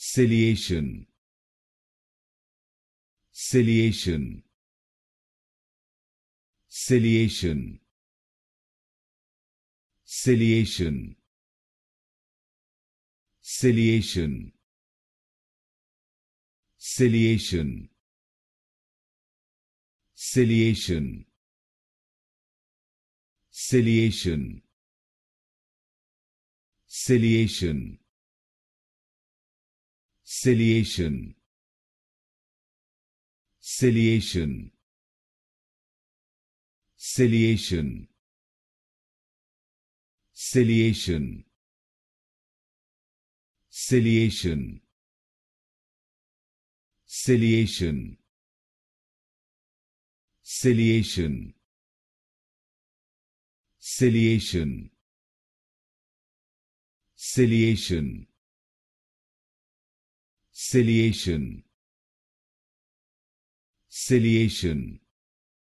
ciliation. Ciliation. Ciliation. Ciliation. Ciliation. Ciliation. Ciliation. Ciliation. Ciliation ciliation. Ciliation. Ciliation. Ciliation. Ciliation. Ciliation. Ciliation. Ciliation. Ciliation ciliation. Ciliation